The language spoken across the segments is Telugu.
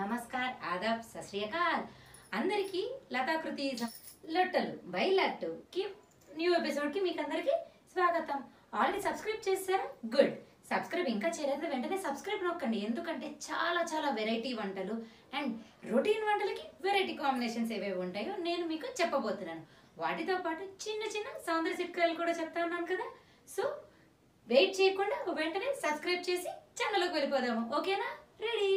నమస్కార్ ఆదాబ్ సశ్రీకాల్ అందరికీ లతాకృతి లొట్టలు బై లట్టు కి న్యూ ఎపిసోడ్కి మీకు అందరికీ స్వాగతం. ఆల్రెడీ సబ్స్క్రైబ్ చేశారా? గుడ్ సబ్స్క్రైబ్ ఇంకా చేయలేదు వెంటనే సబ్స్క్రైబ్ నొక్కండి. ఎందుకంటే చాలా చాలా వెరైటీ వంటలు అండ్ రొటీన్ వంటలకి వెరైటీ కాంబినేషన్స్ ఏవేవి ఉంటాయో నేను మీకు చెప్పబోతున్నాను. వాటితో పాటు చిన్న చిన్న సౌందర్య చిట్కాలు కూడా చెప్తా ఉన్నాను కదా. సో వెయిట్ చేయకుండా వెంటనే సబ్స్క్రైబ్ చేసి ఛానల్లోకి వెళ్ళిపోదాము. ఓకేనా రెడీ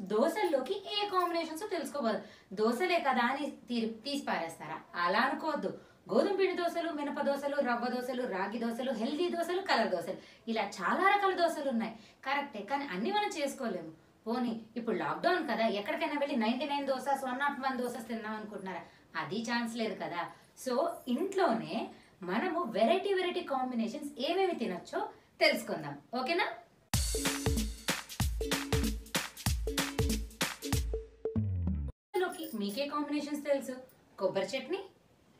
దోశల్లోకి ఏ కాంబినేషన్స్ తెలుసుకోబోదు. దోశలే కదా అని తీ- తీసి పారేస్తారా? అలా అనుకోవద్దు. గోధుమ పిండి దోశలు మినప దోశలు రవ్వ దోశలు రాగి దోశలు హెల్దీ దోశలు కలర్ దోశలు. ఇలా చాలా రకాల దోశలు ఉన్నాయి. కరెక్టే కానీ అన్ని మనం చేసుకోలేము. పోనీ ఇప్పుడు లాక్డౌన్ కదా ఎక్కడికైనా వెళ్ళి ninety nine dosas one not one dosas తిన్నాం అనుకుంటున్నారా? అది ఛాన్స్ లేదు కదా. సో ఇంట్లోనే మనము వెరైటీ వెరైటీ కాంబినేషన్స్ ఏమేమి తినొచ్చో తెలుసుకుందాం. ఓకేనా? మీకే కాంబినేషన్స్ తెలుసు. కొబ్బరి చట్నీ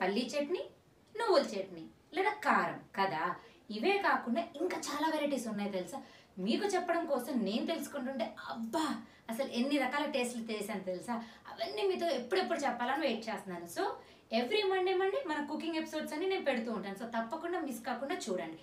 పల్లీ చట్నీ నువ్వుల చట్నీ లేదా కారం కదా? ఇవే కాకుండా ఇంకా చాలా వెరైటీస్ ఉన్నాయి తెలుసా? మీకు చెప్పడం కోసం నేను తెలుసుకుంటుంటే అబ్బా! అసలు ఎన్ని రకాల టేస్ట్లు చేశాను తెలుసా? అవన్నీ మీతో ఎప్పుడెప్పుడు చెప్పాలని వెయిట్ చేస్తున్నాను. సో ఎవ్రీ మండే మండే మన కుకింగ్ ఎపిసోడ్స్ అన్ని నేను పెడుతూ ఉంటాను. సో తప్పకుండా మిస్ కాకుండా చూడండి.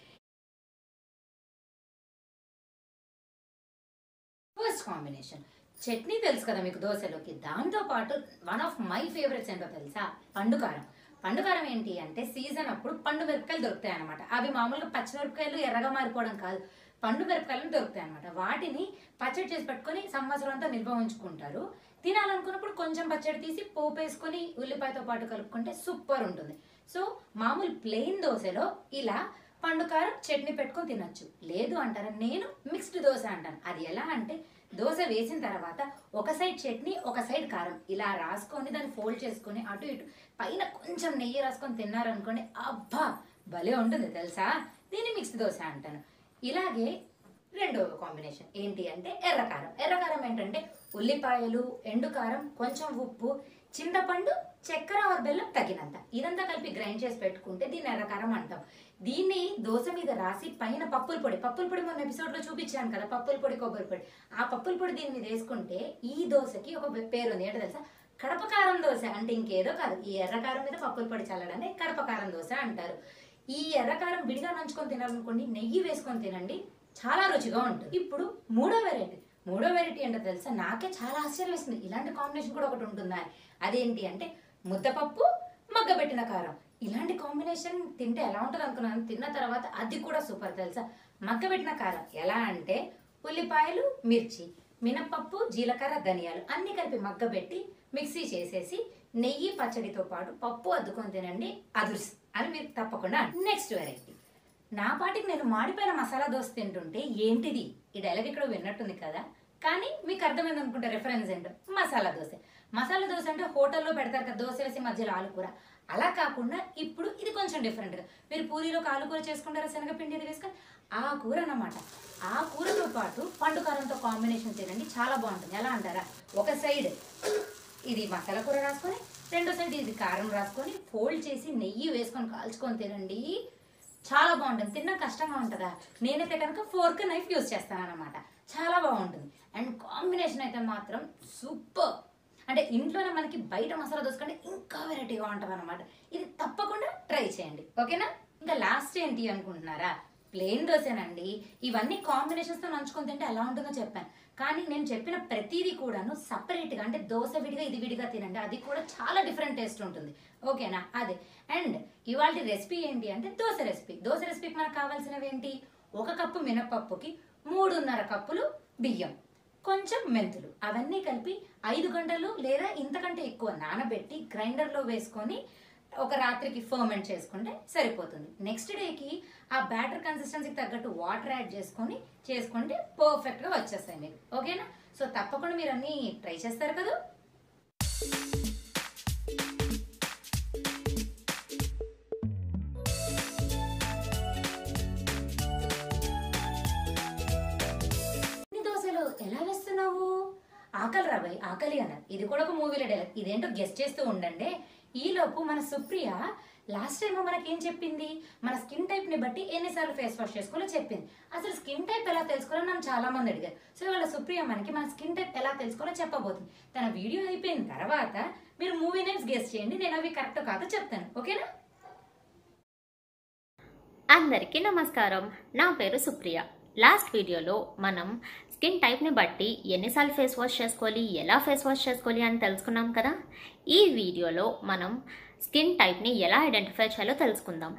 First combination. చట్నీ తెలుసు కదా మీకు దోశలోకి. దాంతో పాటు వన్ ఆఫ్ మై ఫేవరెట్స్ ఏంటో తెలుసా? పండుకారం పండుకారం ఏంటి అంటే సీజన్ అప్పుడు పండు మిరపకాయలు దొరుకుతాయి అనమాట అవి మామూలుగా పచ్చిమిరపకాయలు ఎర్రగా మారిపోవడం కాదు. పండు మిరపకాయలను దొరుకుతాయి అనమాట వాటిని పచ్చడి చేసి పెట్టుకొని సంవత్సరం అంతా నిల్వ ఉంచుకుంటారు తినాలనుకున్నప్పుడు కొంచెం పచ్చడి తీసి పోపు వేసుకొని ఉల్లిపాయతో పాటు కలుపుకుంటే సూపర్ ఉంటుంది. సో మామూలు ప్లెయిన్ దోశలో ఇలా పండుకారం చట్నీ పెట్టుకొని తినొచ్చు. లేదు అంటారా? నేను మిక్స్డ్ దోశ అంటాను. అది ఎలా అంటే దోశ వేసిన తర్వాత ఒక సైడ్ చట్నీ ఒక సైడ్ కారం. ఇలా రాసుకొని దాన్ని ఫోల్డ్ చేసుకొని అటు ఇటు. పైన కొంచెం నెయ్యి రాసుకొని తిన్నారనుకోండి అబ్బా! భలే ఉంటుంది తెలుసా? దీన్ని మిక్స్డ్ దోశ అంటాను. ఇలాగే రెండో కాంబినేషన్. ఏంటి అంటే ఎర్రకారం ఎర్రకారం ఏంటంటే ఉల్లిపాయలు ఎండుకారం కొంచెం ఉప్పు చింతపండు చక్కెర ఆర్ బెల్లం తగినంత. ఇదంతా కలిపి గ్రైండ్ చేసి పెట్టుకుంటే దీన్ని ఎర్రకారం అంటాం. దీన్ని దోశ మీద రాసి పైన పప్పుల పొడి పప్పుల పొడి మొన్న ఎపిసోడ్లో చూపించాను కదా పప్పుల పొడి కొబ్బరి పొడి. ఆ పప్పుల పొడి దీని మీద వేసుకుంటే ఈ దోశకి ఒక పేరు ఉంది. ఏంటో తెలుసా? కడపకారం దోశ అంటే ఇంకేదో కాదు. ఈ ఎర్రకారం మీద పప్పుల పొడి చల్లడాన్ని కడపకారం దోశ అంటారు. ఈ ఎర్రకారం విడిగా నంచుకొని తినాలనుకోండి నెయ్యి వేసుకొని తినండి చాలా రుచిగా ఉంటుంది. ఇప్పుడు మూడో వెరైటీ మూడో వెరైటీ ఏంటో తెలుసా? నాకే చాలా ఆశ్చర్యం వేసింది ఇలాంటి కాంబినేషన్ కూడా ఒకటి ఉంటుందా? అదేంటి అంటే ముద్దపప్పు మగ్గబెట్టిన కారం. ఇలాంటి కాంబినేషన్ తింటే ఎలా ఉంటుంది అనుకున్నాను. తిన్న తర్వాత అది కూడా సూపర్ తెలుసా? మగ్గబెట్టిన కారం ఎలా అంటే ఉల్లిపాయలు మిర్చి మినపప్పు జీలకర్ర ధనియాలు అన్ని కలిపి మగ్గబెట్టి మిక్సీ చేసేసి నెయ్యి పచ్చడితో పాటు పప్పు అద్దుకొని తినండి. అదుర్స్ అని మీరు తప్పకుండా నెక్స్ట్ వెరైటీ నా పాటికి నేను మాడిపోయిన మసాలా దోశ తింటుంటే ఏంటిది? ఈ డైలాగ్ ఇక్కడ విన్నట్టుంది కదా? కానీ మీకు అర్థమైంది అనుకుంటే రెఫరెన్స్ ఏంటో? మసాలా దోశ. మసాలా దోశ అంటే హోటల్లో పెడతారు కదా దోశ వేసి మధ్యలో ఆలుకూర అలా కాకుండా ఇప్పుడు ఇది కొంచెం డిఫరెంట్గా మీరు పూరీలో ఆలుకూర చేసుకుంటారా శనగపిండి ఇది వేసుకొని? ఆ కూర అన్నమాట. ఆ కూరతో పాటు పండు కారంతో కాంబినేషన్ తినండి చాలా బాగుంటుంది. ఎలా అంటారా? ఒక సైడ్ ఇది మసాలా కూర రాసుకొని రెండో సైడ్ ఇది కారం రాసుకొని ఫోల్డ్ చేసి నెయ్యి వేసుకొని కాల్చుకొని తినండి. చాలా బాగుంటుంది. తిన్న కష్టంగా ఉంటుందా? నేనైతే కనుక ఫోర్క్ నైఫ్ యూజ్ చేస్తాను అనమాట చాలా బాగుంటుంది. అండ్ కాంబినేషన్ అయితే మాత్రం సూపర్ అంటే ఇంట్లోనే మనకి బయట మసాలా దోసుకుంటే ఇంకా వెరైటీగా ఉంటుంది అనమాట ఇది తప్పకుండా ట్రై చేయండి. ఓకేనా ఇంకా లాస్ట్ ఏంటి అనుకుంటున్నారా? ప్లెయిన్ దోశనండి ఇవన్నీ కాంబినేషన్స్తో నంచుకొని తింటే ఎలా ఉంటుందో చెప్పాను. కానీ నేను చెప్పిన ప్రతిదీ కూడాను సపరేట్గా అంటే దోశ విడిగా ఇది విడిగా తినండి. అది కూడా చాలా డిఫరెంట్ టేస్ట్ ఉంటుంది. ఓకేనా? అదే. అండ్ ఇవాళ రెసిపీ ఏంటి అంటే దోశ రెసిపీ దోశ రెసిపీకి మనకు కావాల్సినవి ఏంటి? ఒక కప్పు మినపప్పుకి మూడున్నర కప్పులు బియ్యం కొంచెం మెంతులు. అవన్నీ కలిపి ఐదు గంటలు లేదా ఇంతకంటే ఎక్కువ నానబెట్టి గ్రైండర్లో వేసుకొని ఒక రాత్రికి ఫర్మెంట్ చేసుకుంటే సరిపోతుంది. నెక్స్ట్ డేకి ఆ బ్యాటర్ కన్సిస్టెన్సీకి తగ్గట్టు వాటర్ యాడ్ చేసుకొని చేసుకుంటే పర్ఫెక్ట్గా వచ్చేస్తాయి మీకు. ఓకేనా సో తప్పకుండా మీరు అన్నీ ట్రై చేస్తారు కదా? ఎలా వేస్తున్నావు? ఆకలి రాబాయి ఆకలి అన్నారు ఇది కూడా ఒక మూవీలో డైలాగ్ ఇదేంటో గెస్ట్ చేస్తూ ఉండండి. ఈలోపు మన సుప్రియ లాస్ట్ టైం మనకి ఏం చెప్పింది? మన స్కిన్ టైప్ని బట్టి ఎన్నిసార్లు ఫేస్ వాష్ చేసుకోవాలో చెప్పింది. అసలు స్కిన్ టైప్ ఎలా తెలుసుకోవాలో నన్ను చాలా మంది అడిగారు. సో ఇవాళ సుప్రియ మనకి మన స్కిన్ టైప్ ఎలా తెలుసుకోవాలో చెప్పబోతుంది. తన వీడియో అయిపోయిన తర్వాత మీరు మూవీ నేమ్స్ గెస్ట్ చేయండి నేను అవి కరెక్ట్ కాదో చెప్తాను. ఓకేనా? అందరికీ నమస్కారం. నా పేరు సుప్రియ. లాస్ట్ వీడియోలో మనం స్కిన్ టైప్ని బట్టి ఎన్నిసార్లు ఫేస్ వాష్ చేసుకోవాలి ఎలా ఫేస్ వాష్ చేసుకోవాలి అని తెలుసుకున్నాం కదా? ఈ వీడియోలో మనం స్కిన్ టైప్ని ఎలా ఐడెంటిఫై చేయాలో తెలుసుకుందాం.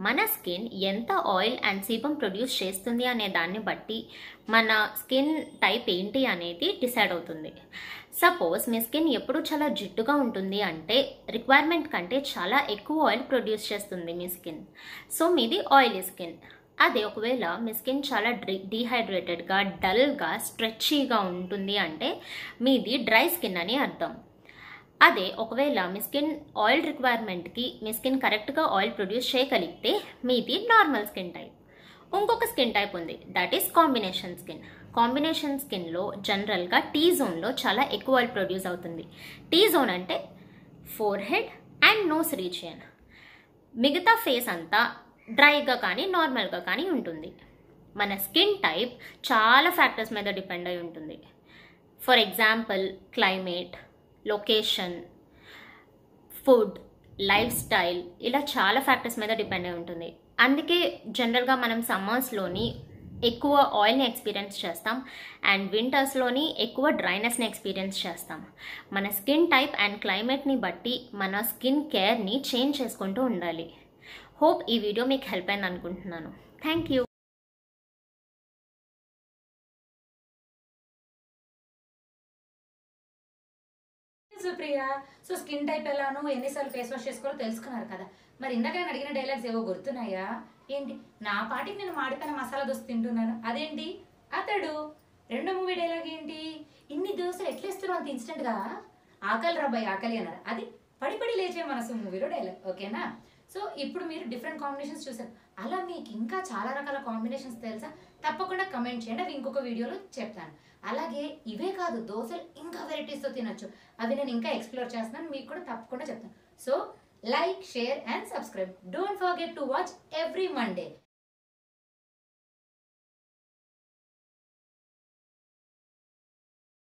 మన స్కిన్ ఎంత ఆయిల్ అండ్ సీబం ప్రొడ్యూస్ చేస్తుంది అనే దాన్ని బట్టి మన స్కిన్ టైప్ ఏంటి అనేది డిసైడ్ అవుతుంది. సపోజ్ మీ స్కిన్ ఎప్పుడు చాలా జిడ్డుగా ఉంటుంది అంటే రిక్వైర్మెంట్ కంటే చాలా ఎక్కువ ఆయిల్ ప్రొడ్యూస్ చేస్తుంది మీ స్కిన్. సో మీది ఆయిలీ స్కిన్. అదే ఒకవేళ మీ స్కిన్ చాలా డ్రీ డీహైడ్రేటెడ్గా డల్గా స్ట్రెచ్చీగా ఉంటుంది అంటే మీది డ్రై స్కిన్ అని అర్థం. అదే ఒకవేళ మీ స్కిన్ ఆయిల్ రిక్వైర్మెంట్కి మీ స్కిన్ కరెక్ట్గా ఆయిల్ ప్రొడ్యూస్ చేయగలిగితే మీది నార్మల్ స్కిన్ టైప్. ఇంకొక స్కిన్ టైప్ ఉంది that is combination skin combination స్కిన్లో జనరల్గా టీ జోన్లో చాలా ఎక్కువ ఆయిల్ ప్రొడ్యూస్ అవుతుంది. టీ జోన్ అంటే forehead and nose region మిగతా ఫేస్ అంతా డ్రైగా కానీ నార్మల్గా కానీ ఉంటుంది. మన స్కిన్ టైప్ చాలా ఫ్యాక్టర్స్ మీద డిపెండ్ అయి ఉంటుంది. For example climate location food lifestyle ఇలా చాలా ఫ్యాక్టర్స్ మీద డిపెండ్ అయి ఉంటుంది. అందుకే జనరల్గా మనం సమ్మర్స్లోని ఎక్కువ ఆయిల్ని ఎక్స్పీరియన్స్ చేస్తాం అండ్ వింటర్స్లోని ఎక్కువ డ్రైనెస్ని ఎక్స్పీరియన్స్ చేస్తాం. మన స్కిన్ టైప్ అండ్ క్లైమేట్ని బట్టి మన స్కిన్ కేర్ని చేంజ్ చేసుకుంటూ ఉండాలి. హోప్ ఈ వీడియో మీకు హెల్ప్ అయింది అనుకుంటున్నాను. Thank you Supriya so skin type ఎలానో ఎన్నిసార్లు ఫేస్ వాష్ చేసుకోవాలో తెలుసుకున్నారు కదా. మరి ఇందాక నేను అడిగిన డైలాగ్స్ ఏవో గుర్తున్నాయా? ఏంటి? నా పాటికి నేను మాడిపోయిన మసాలా దోశ తింటున్నాను. అదేంటి? అతడు. రెండో మూవీ డైలాగ్ ఏంటి? ఇన్ని దోశలు ఎట్లేస్తున్నావు అంత ఇన్స్టెంట్గా ఆకలి రాబాయి ఆకలి అన్నారు. అది పడి పడి లేచే మనసు మూవీలో డైలాగ్. ఓకేనా? సో ఇప్పుడు మీరు డిఫరెంట్ కాంబినేషన్స్ చూసారు. అలా మీకు ఇంకా చాలా రకాల కాంబినేషన్స్ తెలుసా? తప్పకుండా కమెంట్ చేయండి. అవి ఇంకొక వీడియోలో చెప్తాను. అలాగే ఇవే కాదు దోశలు ఇంకా వెరైటీస్తో తినొచ్చు. అవి నేను ఇంకా ఎక్స్ప్లోర్ చేస్తున్నాను. మీకు కూడా తప్పకుండా చెప్తాను. So like share and subscribe don't forget to watch every Monday